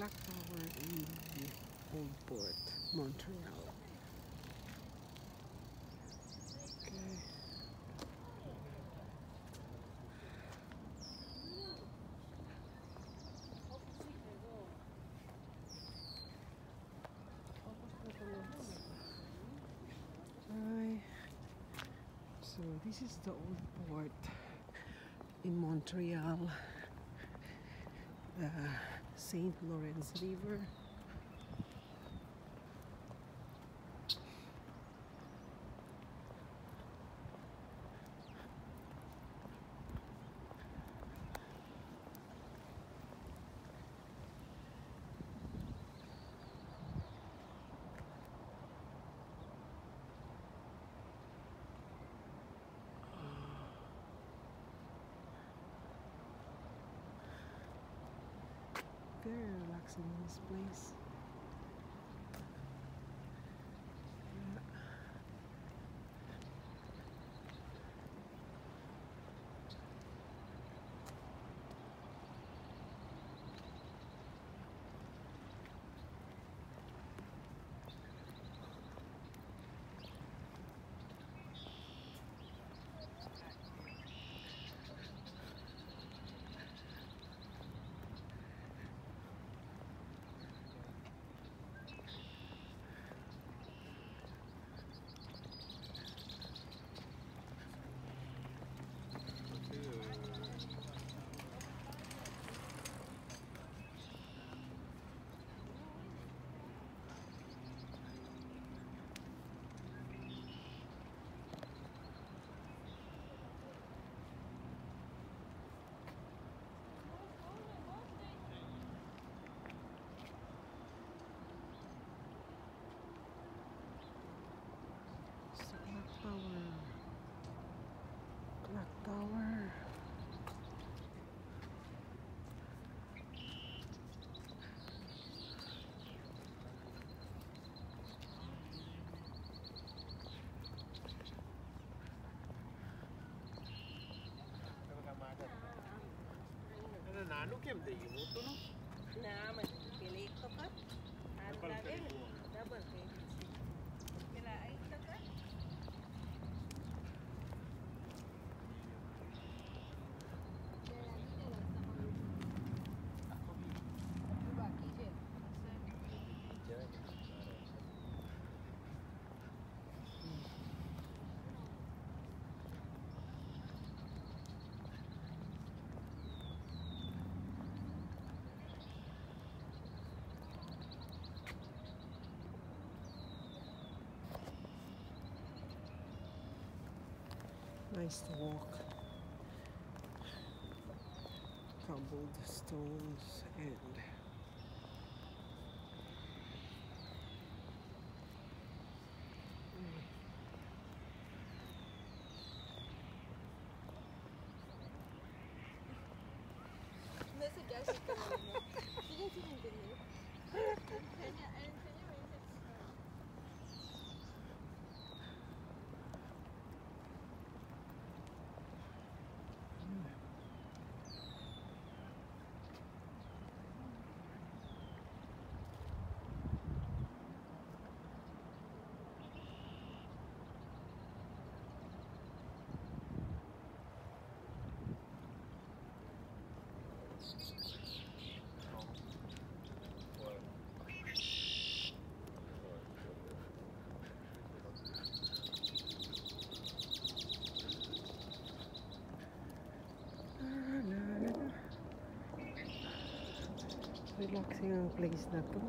clock tower in the Old Port, Montreal. Okay. Hi. So this is the old port in Montreal, the St. Lawrence River. Very relaxing in this place. નાનું કેમ થઈ ગયું? મોટું ના મને પેલે એક વખત ડબલ ડબલ થઈ Nice to walk. Crumbled stones and relaxing ang place na to.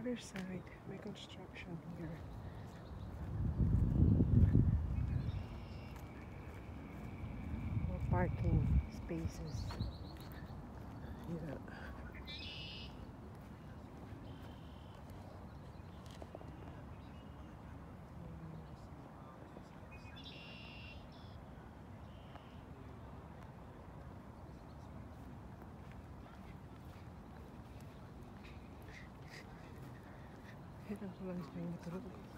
Other side, may construction here. More parking spaces. Yeah. Gracias.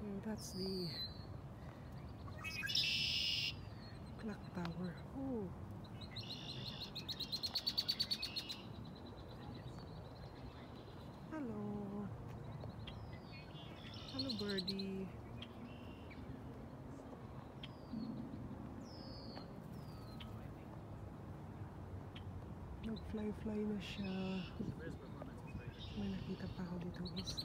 So that's the clock tower. Oh. Hello. Hello, birdie. Nag-fly-fly na siya. May nakita pa ako dito isa.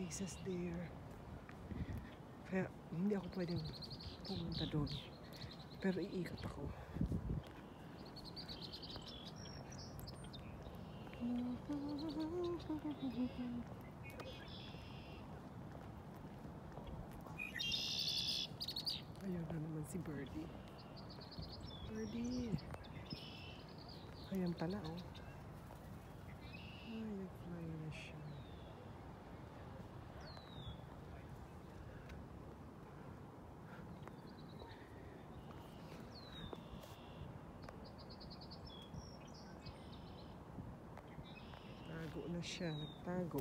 spaces there. Kaya hindi ako pwedeng pumunta doon. Pero iikot ako. Ayun na naman si Birdie. Birdie! Ayan pala, oh. Ay, nag-fly na siya. Tago na siya. Nagtago.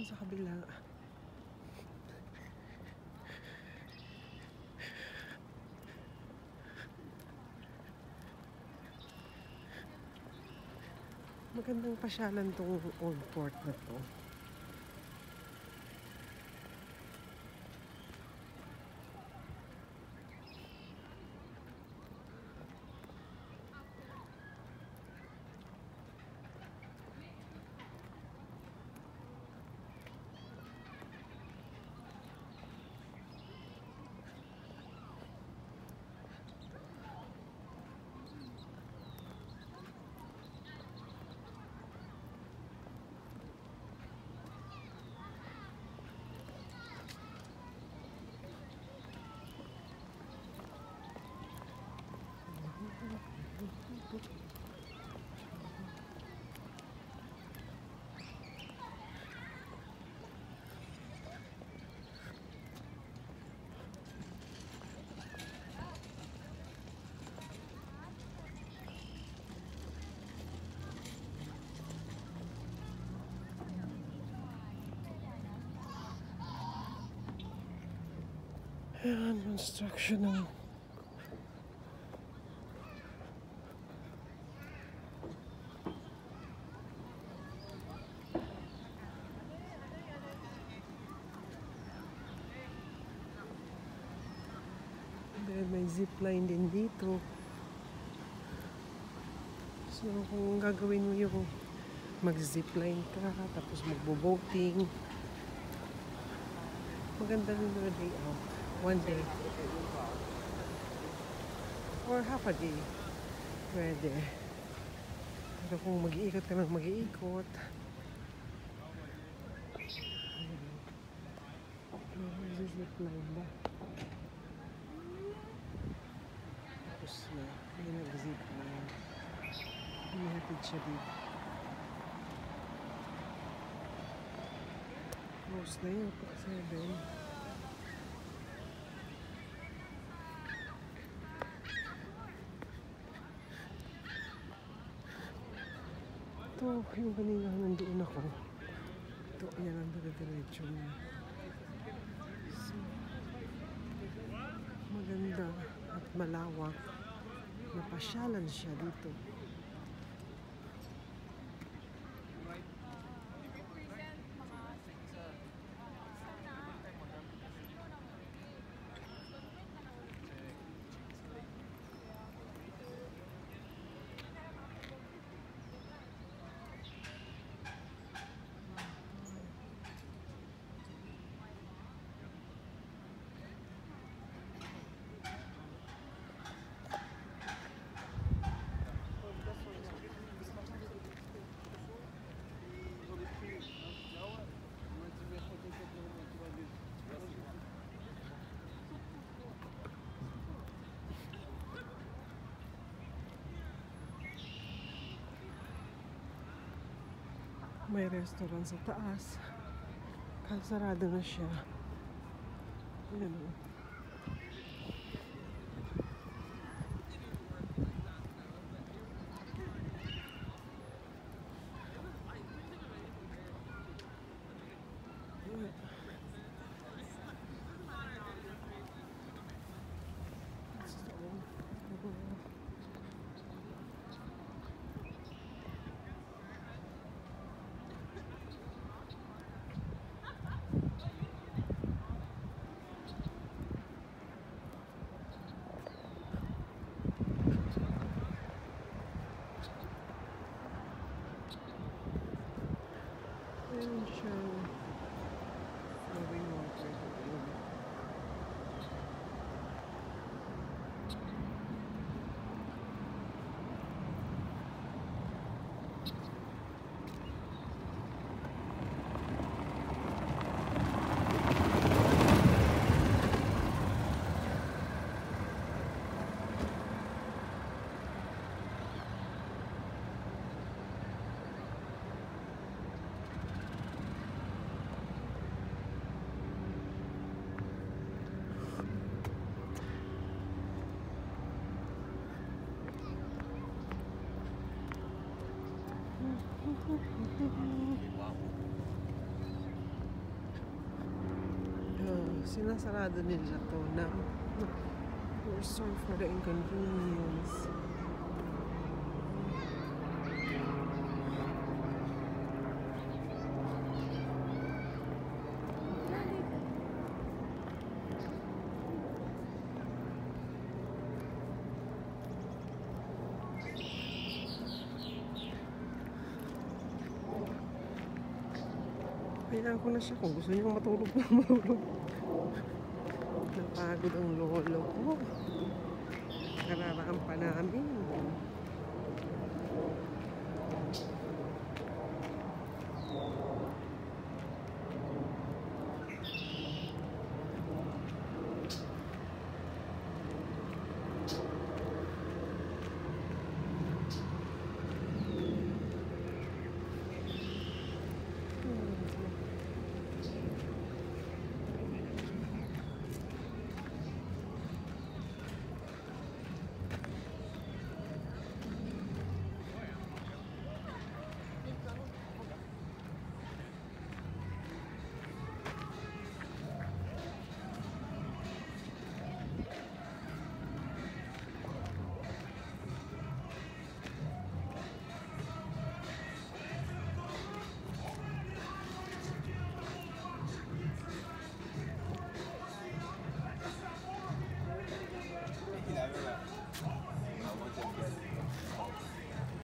Doon sa kabila. Magandang pasyalan tong old port na to. Ayan, construction ng Then may zipline din dito. So kung gagawin mo yung mag-zipline ka, tapos magbo-boating, maganda rin yung day out. One day. Or half a day. Pwede. Pero kung mag-iikot ka ng mag-iikot? Tapos na, may nag-zipline. Hinihatid siya dito. Close na yun, pa 7. Ito, yung kanina nandoon ako. Ito, yan ang dire-diretso niya. So, maganda at malawak. Napasyalan siya dito. May restaurant sa taas. Kalsarado na siya. Ayan o. Ayan siya. Flowing water doon. Ah, sinasarado nila to na we're sorry for the inconvenience. Kailangan ko na siya kung gusto niyo matulog na matulog. Napagod ang lolo ko. Kararaan pa namin.